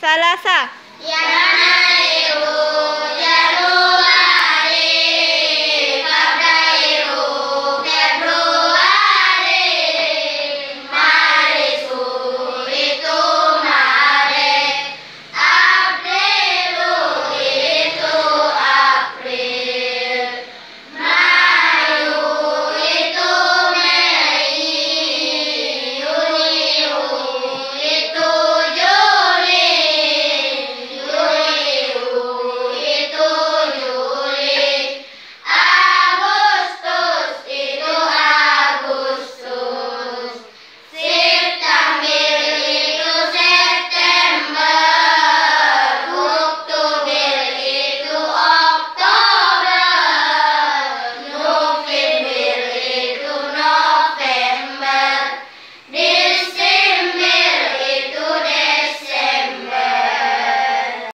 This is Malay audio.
Salasa. Ya.